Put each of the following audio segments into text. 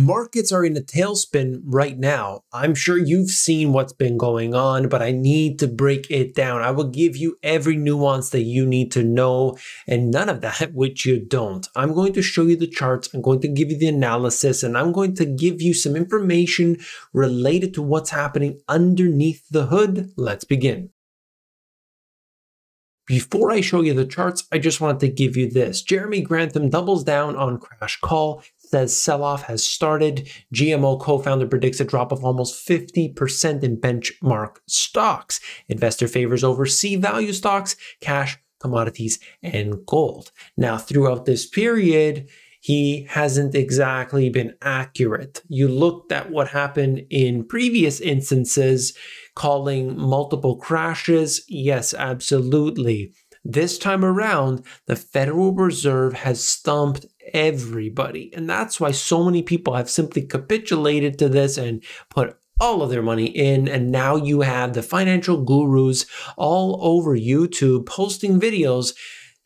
Markets are in a tailspin right now. I'm sure you've seen what's been going on, but I need to break it down. I will give you every nuance that you need to know and none of that which you don't. I'm going to show you the charts, I'm going to give you the analysis, and I'm going to give you some information related to what's happening underneath the hood. Let's begin. Before I show you the charts, I just wanted to give you this. Jeremy Grantham doubles down on Crash Call says sell-off has started. GMO co-founder predicts a drop of almost 50% in benchmark stocks. Investor favors over C value stocks, cash, commodities, and gold. Now, throughout this period, he hasn't exactly been accurate. You looked at what happened in previous instances, calling multiple crashes. Yes, absolutely. This time around, the Federal Reserve has stumped everybody. And that's why so many people have simply capitulated to this and put all of their money in. And now you have the financial gurus all over YouTube posting videos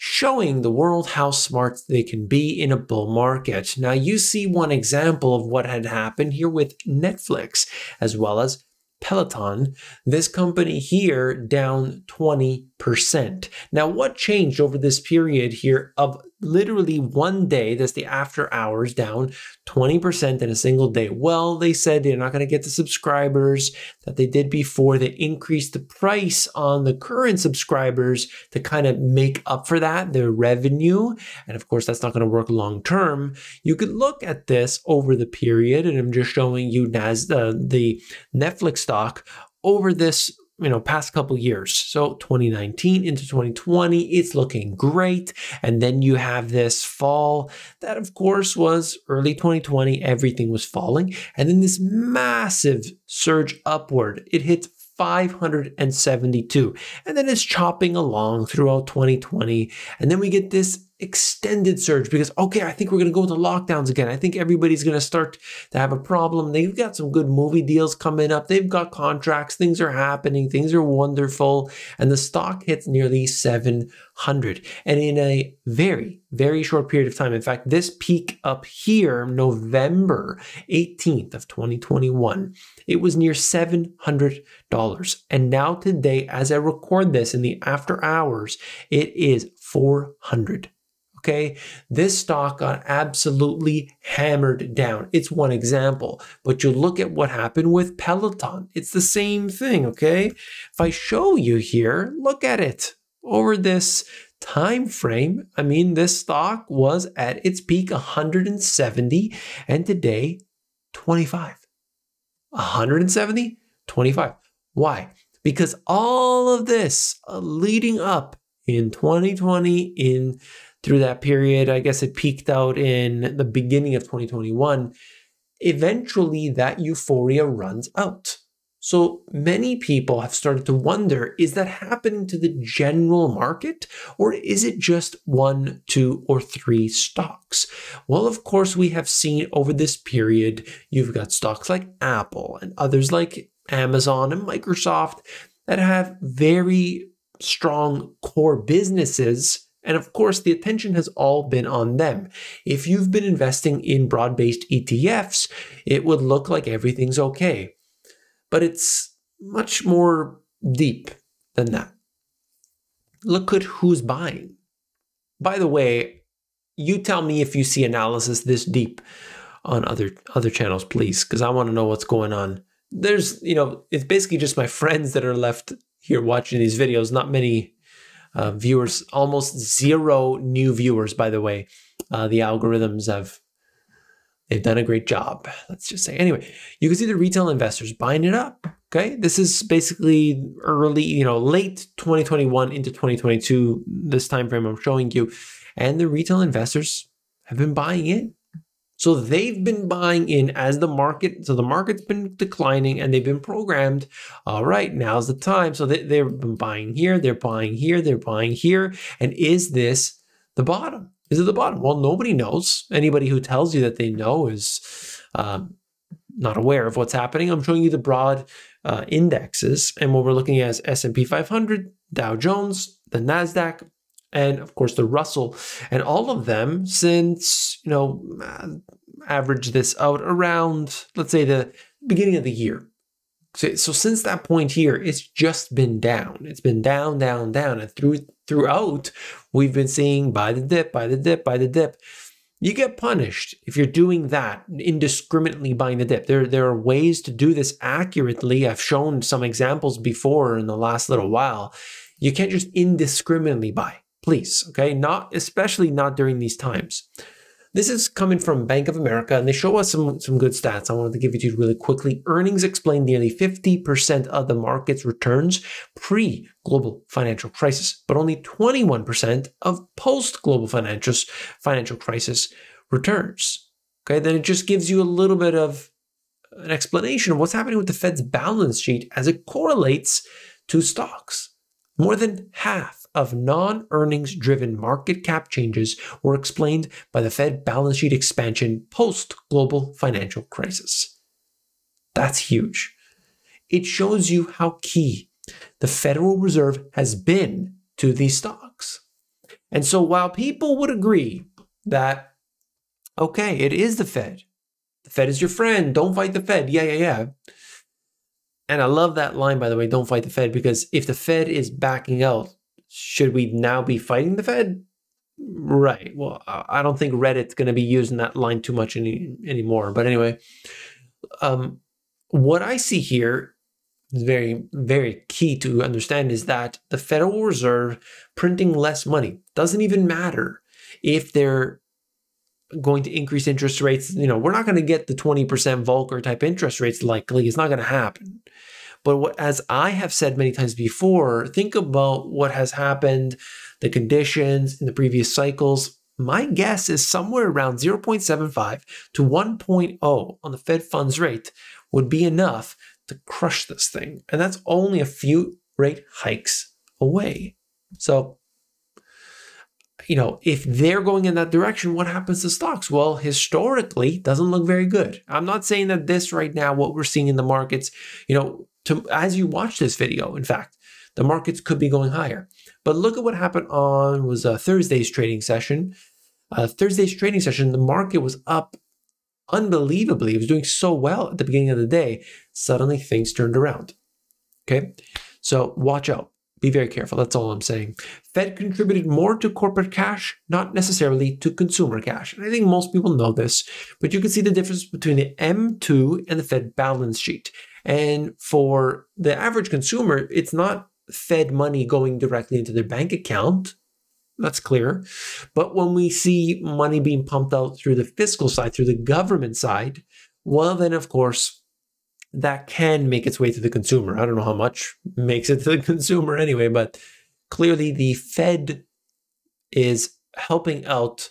showing the world how smart they can be in a bull market. Now, you see one example of what had happened here with Netflix, as well as Peloton, this company here down 20%. Now, what changed over this period here of literally one day, that's the after hours, down 20% in a single day. Well, they said they're not going to get the subscribers that they did before. They increased the price on the current subscribers to kind of make up for that, their revenue. And of course, that's not going to work long term. You could look at this over the period, and I'm just showing you NAS, uh, the Netflix stock over this you know past couple years. So 2019 into 2020 it's looking great. And then you have this fall that of course was early 2020 everything was falling. And then this massive surge upward it hits 572 and then it's chopping along throughout 2020 and then we get this extended surge because, okay, I think we're going to go into lockdowns again. I think everybody's going to start to have a problem. They've got some good movie deals coming up. They've got contracts. Things are happening. Things are wonderful. And the stock hits nearly 700. And in a very, very short period of time, in fact, this peak up here, November 18th of 2021, it was near $700. And now today, as I record this in the after hours, it is 400 Okay. This stock got absolutely hammered down. It's one example, but you look at what happened with Peloton. It's the same thing. Okay. If I show you here, look at it over this time frame. I mean, this stock was at its peak 170 and today 25. 170, 25. Why? Because all of this leading up in 2020 in through that period. I guess it peaked out in the beginning of 2021. Eventually, that euphoria runs out. So many people have started to wonder is that happening to the general market or is it just one, two, or three stocks? Well, of course, we have seen over this period, you've got stocks like Apple and others like Amazon and Microsoft that have very strong core businesses and of course, the attention has all been on them. If you've been investing in broad based ETFs, it would look like everything's okay. But it's much more deep than that. Look at who's buying. By the way, you tell me if you see analysis this deep on other other channels, please, because I want to know what's going on. There's, you know, it's basically just my friends that are left here watching these videos, not many uh, viewers, almost zero new viewers, by the way. Uh, the algorithms have they've done a great job. Let's just say. Anyway, you can see the retail investors buying it up. Okay, this is basically early, you know, late 2021 into 2022. This time frame I'm showing you, and the retail investors have been buying in. So they've been buying in as the market, so the market's been declining and they've been programmed. All right, now's the time. So they, they've been buying here, they're buying here, they're buying here. And is this the bottom? Is it the bottom? Well, nobody knows. Anybody who tells you that they know is um, not aware of what's happening. I'm showing you the broad uh, indexes, and what we're looking at is S&P 500, Dow Jones, the Nasdaq, and of course the Russell, and all of them since you know average this out around, let's say, the beginning of the year. So, so since that point here, it's just been down. It's been down, down, down. And through throughout, we've been seeing buy the dip, buy the dip, buy the dip. You get punished if you're doing that indiscriminately buying the dip. There, there are ways to do this accurately. I've shown some examples before in the last little while. You can't just indiscriminately buy, please. Okay, not especially not during these times. This is coming from Bank of America, and they show us some, some good stats. I wanted to give you to you really quickly. Earnings explain nearly 50% of the market's returns pre global financial crisis, but only 21% of post global financial crisis returns. Okay, then it just gives you a little bit of an explanation of what's happening with the Fed's balance sheet as it correlates to stocks. More than half of non earnings driven market cap changes were explained by the Fed balance sheet expansion post global financial crisis. That's huge. It shows you how key the Federal Reserve has been to these stocks. And so while people would agree that, okay, it is the Fed, the Fed is your friend, don't fight the Fed, yeah, yeah, yeah. And I love that line, by the way, don't fight the Fed, because if the Fed is backing out, should we now be fighting the Fed? Right. Well, I don't think Reddit's going to be using that line too much any, anymore. But anyway, um, what I see here is very, very key to understand is that the Federal Reserve printing less money doesn't even matter if they're going to increase interest rates. You know, we're not going to get the 20% Volcker type interest rates likely. It's not going to happen. But as I have said many times before, think about what has happened, the conditions in the previous cycles. My guess is somewhere around 0.75 to 1.0 on the Fed funds rate would be enough to crush this thing. And that's only a few rate hikes away. So, you know, if they're going in that direction, what happens to stocks? Well, historically, doesn't look very good. I'm not saying that this right now, what we're seeing in the markets, you know, to as you watch this video, in fact, the markets could be going higher. But look at what happened on was a Thursday's trading session. Uh, Thursday's trading session, the market was up unbelievably. It was doing so well at the beginning of the day. Suddenly things turned around. Okay, so watch out. Be very careful. That's all I'm saying. Fed contributed more to corporate cash, not necessarily to consumer cash. And I think most people know this, but you can see the difference between the M2 and the Fed balance sheet. And for the average consumer, it's not Fed money going directly into their bank account. That's clear. But when we see money being pumped out through the fiscal side, through the government side, well, then of course, that can make its way to the consumer. I don't know how much makes it to the consumer anyway, but clearly the Fed is helping out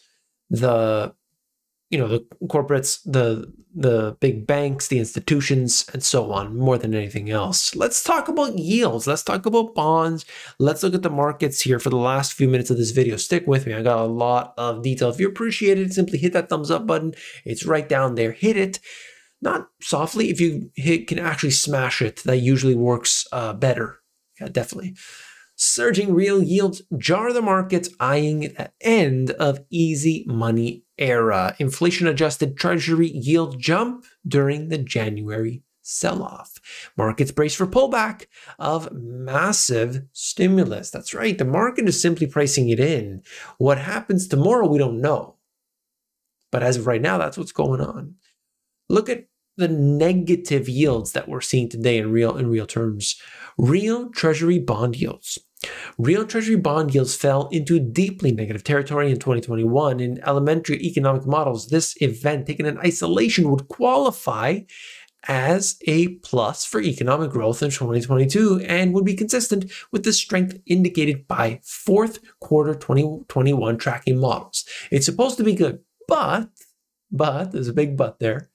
the you know the corporates the the big banks the institutions and so on more than anything else. Let's talk about yields. Let's talk about bonds. Let's look at the markets here for the last few minutes of this video. Stick with me. I got a lot of detail if you appreciate it simply hit that thumbs up button. It's right down there. Hit it. Not softly. If you hit can actually smash it. That usually works uh, better. Yeah definitely surging real yields jar the markets eyeing the end of easy money era. Inflation adjusted treasury yield jump during the January sell off. Markets brace for pullback of massive stimulus. That's right, the market is simply pricing it in. What happens tomorrow, we don't know. But as of right now, that's what's going on. Look at the negative yields that we're seeing today in real in real terms. Real treasury bond yields Real Treasury bond yields fell into deeply negative territory in 2021. In elementary economic models, this event taken in isolation would qualify as a plus for economic growth in 2022 and would be consistent with the strength indicated by fourth quarter 2021 tracking models. It's supposed to be good, but, but, there's a big but there.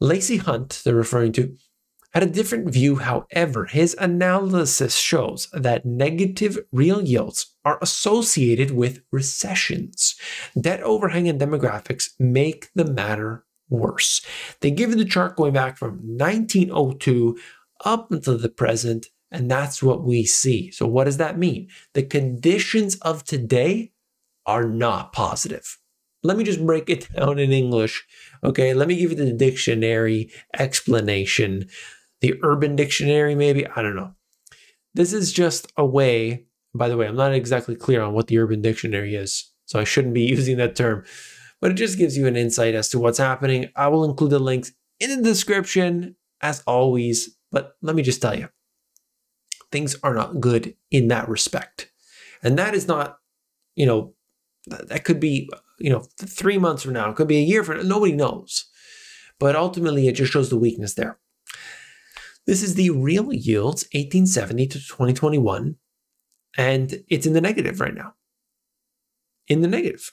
Lacy Hunt, they're referring to, had a different view, however. His analysis shows that negative real yields are associated with recessions. Debt overhang and demographics make the matter worse. They give you the chart going back from 1902 up until the present, and that's what we see. So, what does that mean? The conditions of today are not positive. let me just break it down in English. Okay, let me give you the dictionary explanation, the urban dictionary, maybe. I don't know. This is just a way, by the way, I'm not exactly clear on what the urban dictionary is, so I shouldn't be using that term, but it just gives you an insight as to what's happening. I will include the links in the description as always, but let me just tell you things are not good in that respect. And that is not, you know, that could be, you know, three months from now, it could be a year from nobody knows. But ultimately, it just shows the weakness there. This is the real yields 1870 to 2021, and it's in the negative right now. In the negative.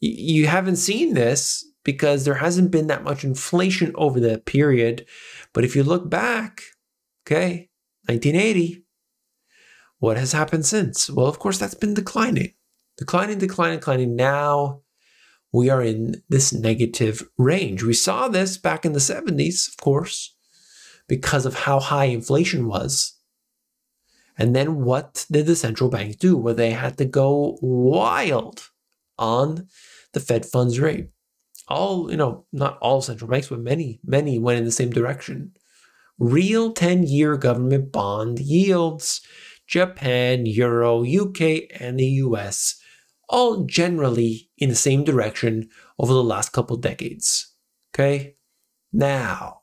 You haven't seen this because there hasn't been that much inflation over the period. But if you look back, okay, 1980, what has happened since? Well, of course, that's been declining, declining, declining, declining. Now we are in this negative range. We saw this back in the 70s, of course, because of how high inflation was. And then what did the central banks do? Well, they had to go wild on the Fed funds rate. All, you know, not all central banks, but many, many went in the same direction real 10 year government bond yields, Japan, Euro, UK, and the US, all generally in the same direction over the last couple decades. Okay? Now,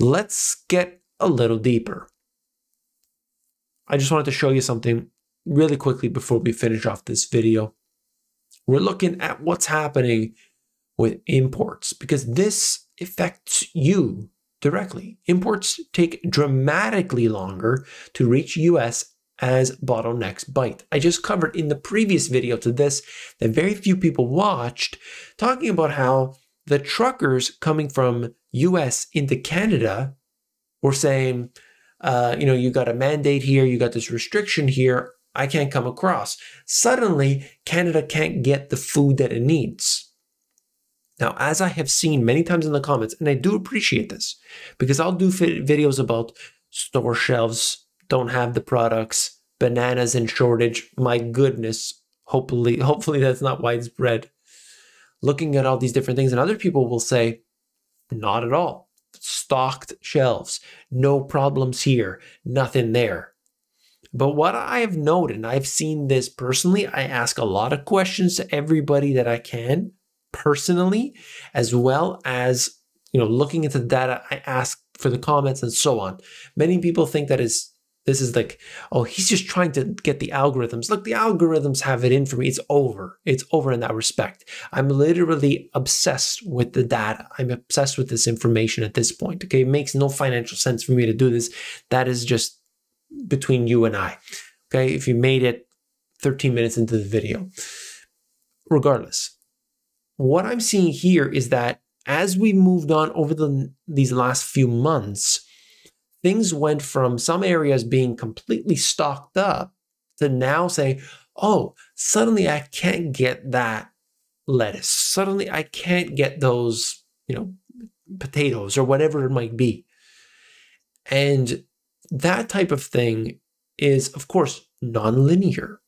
let's get a little deeper. I just wanted to show you something really quickly before we finish off this video. We're looking at what's happening with imports because this affects you directly. Imports take dramatically longer to reach US as bottlenecks bite. I just covered in the previous video to this that very few people watched, talking about how the truckers coming from US into Canada were saying, uh, you know, you got a mandate here, you got this restriction here, I can't come across. Suddenly, Canada can't get the food that it needs. Now, as I have seen many times in the comments, and I do appreciate this because I'll do videos about store shelves don't have the products, bananas in shortage. My goodness, hopefully, hopefully that's not widespread. Looking at all these different things, and other people will say, not at all. Stocked shelves, no problems here, nothing there. But what I have noted, and I've seen this personally, I ask a lot of questions to everybody that I can personally, as well as you know looking into the data I ask for the comments and so on. Many people think that is this is like, oh, he's just trying to get the algorithms. Look, the algorithms have it in for me. It's over. It's over in that respect. I'm literally obsessed with the data. I'm obsessed with this information at this point. Okay. It makes no financial sense for me to do this. That is just between you and I. Okay. If you made it 13 minutes into the video, regardless, what I'm seeing here is that as we moved on over the, these last few months, things went from some areas being completely stocked up to now saying, oh, suddenly I can't get that lettuce. Suddenly I can't get those, you know, potatoes or whatever it might be. And that type of thing is, of course, nonlinear.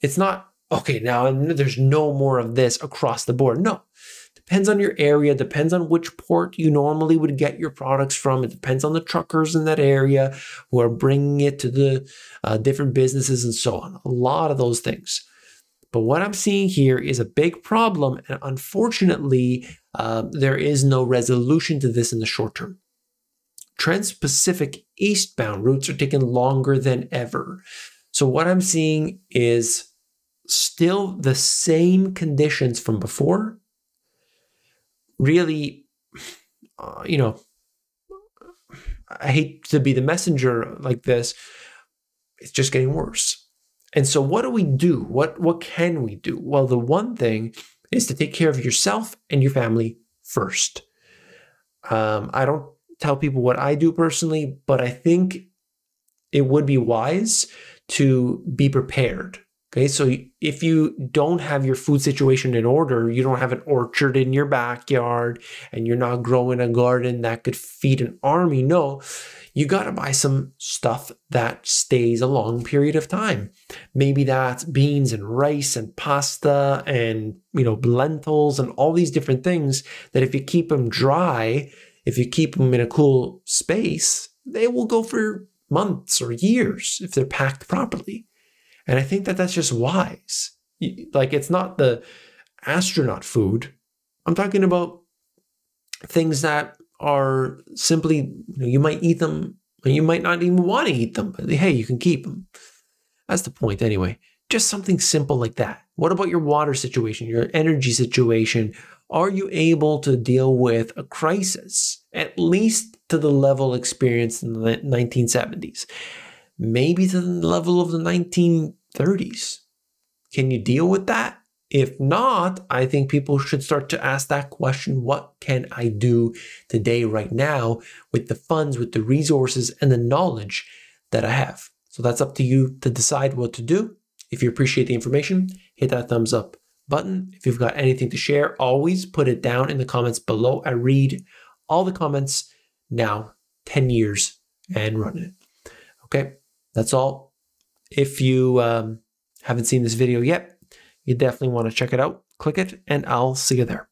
It's not okay, now there's no more of this across the board. No, depends on your area, depends on which port you normally would get your products from. It depends on the truckers in that area who are bringing it to the uh, different businesses and so on. A lot of those things. But what I'm seeing here is a big problem, and unfortunately, uh, there is no resolution to this in the short term. Trans Pacific eastbound routes are taking longer than ever. So, what I'm seeing is still the same conditions from before, really, uh, you know, I hate to be the messenger like this. It's just getting worse. And so what do we do? What what can we do? Well, the one thing is to take care of yourself and your family first. Um, I don't tell people what I do personally, but I think it would be wise to be prepared Okay, so if you don't have your food situation in order, you don't have an orchard in your backyard, and you're not growing a garden that could feed an army, no, you got to buy some stuff that stays a long period of time. Maybe that's beans and rice and pasta and, you know, lentils and all these different things that if you keep them dry, if you keep them in a cool space, they will go for months or years if they're packed properly. And I think that that's just wise. Like it's not the astronaut food. I'm talking about things that are simply, you, know, you might eat them and you might not even want to eat them, but hey, you can keep them. That's the point anyway. Just something simple like that. What about your water situation, your energy situation? Are you able to deal with a crisis, at least to the level experienced in the 1970s? Maybe to the level of the 1930s. Can you deal with that? If not, I think people should start to ask that question what can I do today, right now, with the funds, with the resources, and the knowledge that I have? So that's up to you to decide what to do. If you appreciate the information, hit that thumbs up button. If you've got anything to share, always put it down in the comments below. I read all the comments now, 10 years and running it. Okay. That's all. If you um, haven't seen this video yet, you definitely want to check it out. Click it, and I'll see you there.